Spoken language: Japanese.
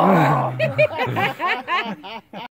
ハハハハ!